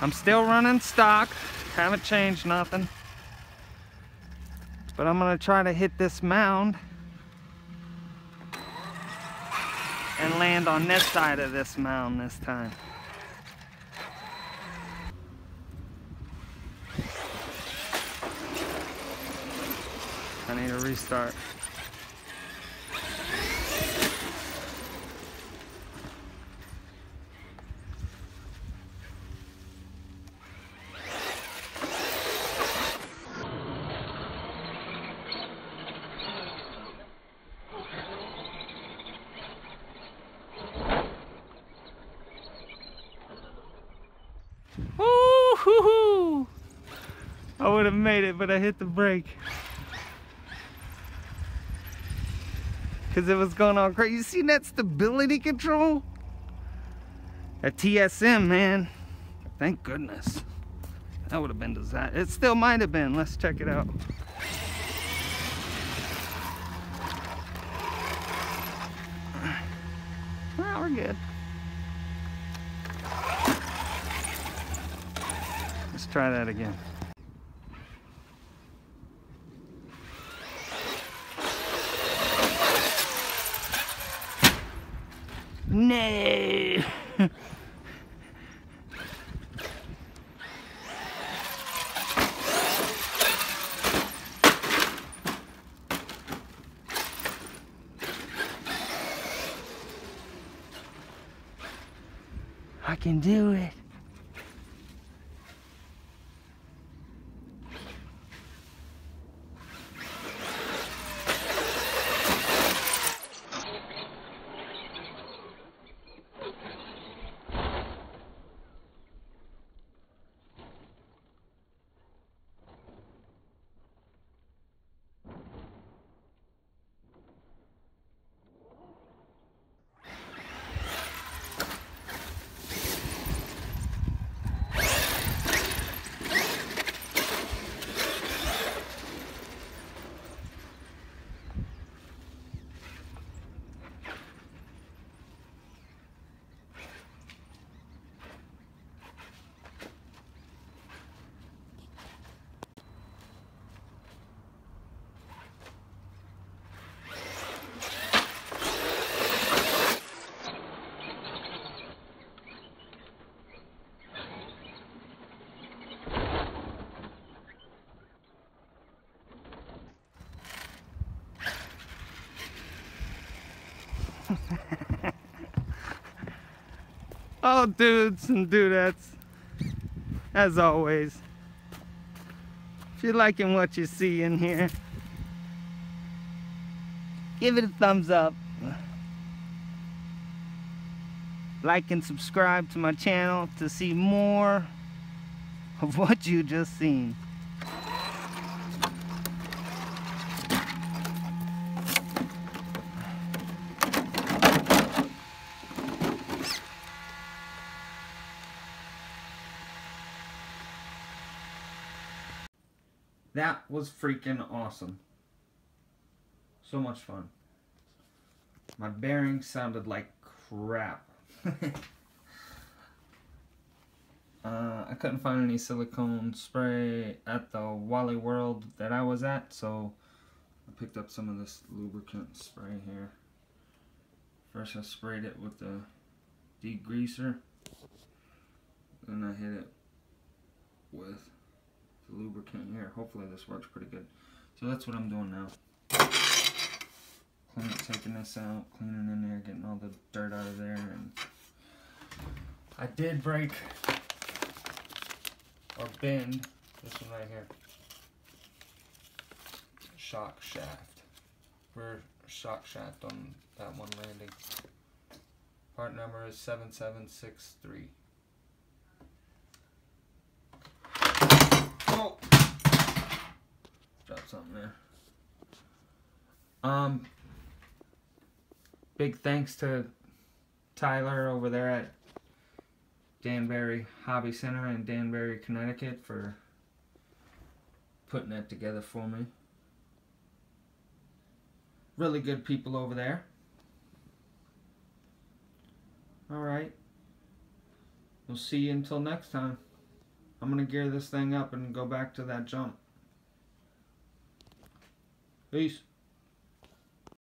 I'm still running stock. Haven't changed nothing. But I'm gonna try to hit this mound and land on this side of this mound this time. I need a restart. I would have made it, but I hit the brake. Because it was going on crazy. You see that stability control? That TSM, man. Thank goodness. That would have been disaster. It still might have been. Let's check it out. Well, we're good. Let's try that again. No. I can do it. Oh, dudes and dudettes, as always, if you're liking what you see in here, give it a thumbs up. Like and subscribe to my channel to see more of what you just seen. That was freaking awesome. So much fun. My bearings sounded like crap. uh, I couldn't find any silicone spray at the Wally World that I was at, so I picked up some of this lubricant spray here. First I sprayed it with the degreaser, then I hit it with the lubricant here. Hopefully this works pretty good. So that's what I'm doing now. Taking this out, cleaning in there, getting all the dirt out of there. And I did break or bend this one right here. Shock shaft. Rear shock shaft on that one landing. Part number is 7763. Something there. Um, big thanks to Tyler over there at Danbury Hobby Center in Danbury, Connecticut for putting that together for me. Really good people over there. Alright. We'll see you until next time. I'm going to gear this thing up and go back to that jump. Peace.